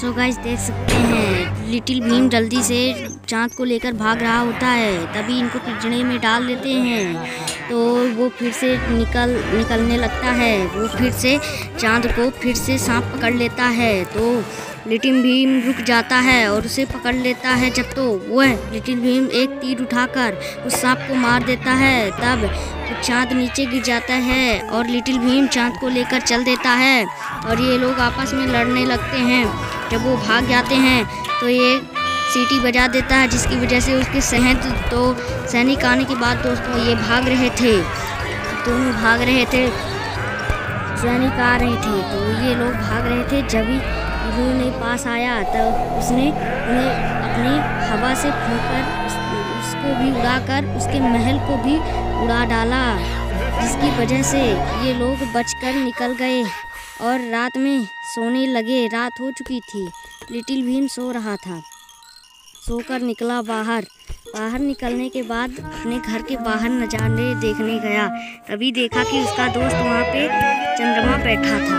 So guys देख सकते हैं। लिटिल भीम जल्दी से चाँद को लेकर भाग रहा होता है। तभी इनको पिंजड़े में डाल देते हैं। तो वो फिर से निकल निकलने लगता है। वो फिर से चाँद को फिर से सांप पकड़ लेता है। तो लिटिल भीम रुक जाता है और उसे पकड़ लेता है। जब तो वह लिटिल भीम एक तीर उठाकर उस सांप को मार देता है, तब चाँद नीचे गिर जाता है और लिटिल भीम चाँद को लेकर चल देता है और ये लोग आपस में लड़ने लगते हैं। जब वो भाग जाते हैं तो ये सीटी बजा देता है जिसकी वजह से उसके सहत तो सैनिक आने के बाद दोस्तों ये भाग रहे थे। दोनों भाग रहे थे सैनिक आ रहे थे तो ये लोग भाग रहे थे। जब ही उन्होंने पास आया तो उसने उन्हें अपनी हवा से फूंकर उस, उसको भी उड़ाकर उसके महल को भी उड़ा डाला जिसकी वजह से ये लोग बचकर निकल गए। और रात में सोने लगे, रात हो चुकी थी। लिटिल भीम सो रहा था। सोकर निकला बाहर। बाहर निकलने के बाद अपने घर के बाहर नजारे देखने गया। तभी देखा कि उसका दोस्त वहाँ पे चंद्रमा बैठा था।